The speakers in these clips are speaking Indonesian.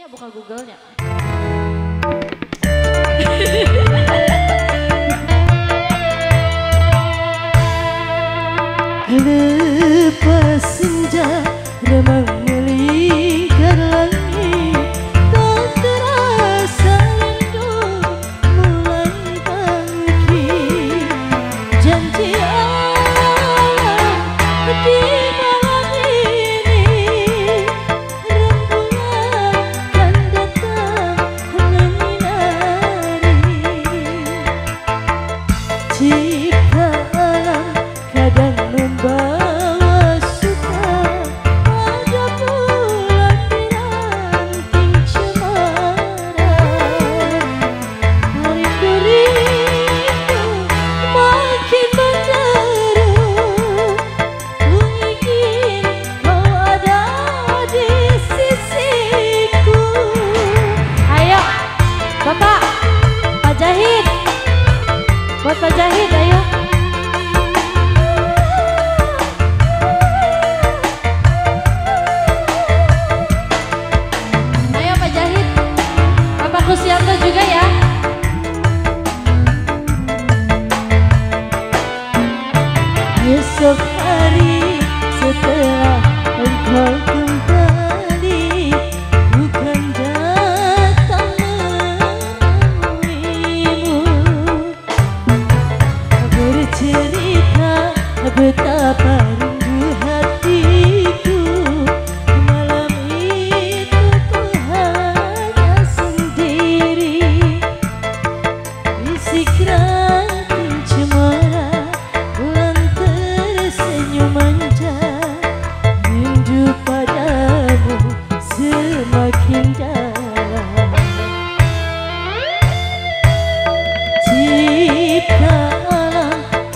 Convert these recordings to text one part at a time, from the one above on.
Ya, buka Google-nya. Lepas senja remang lembah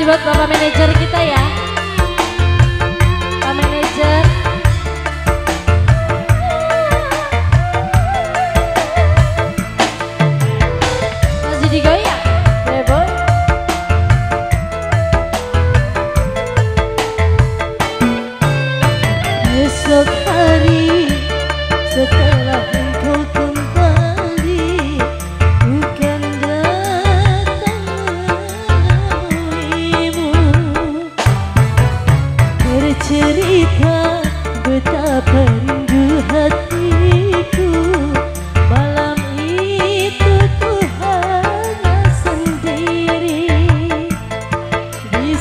kasih buat Bapak Manajer kita ya. Pak Manajer. Masih digoyang. Besok hari, besok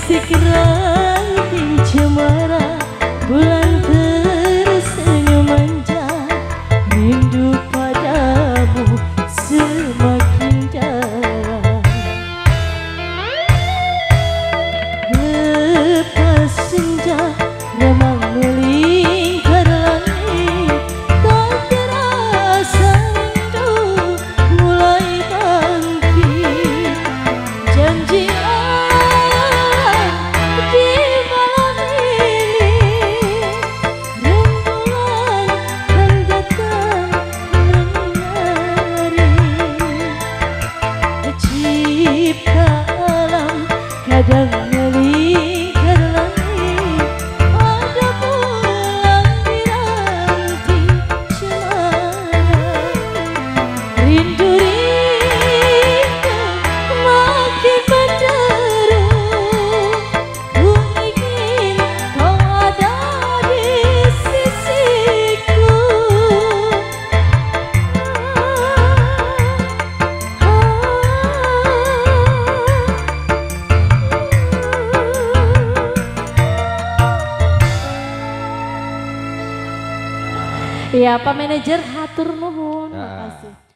Sekerat di cemara bulan jug Iya Pak Manajer hatur nuhun. Ya. Makasih.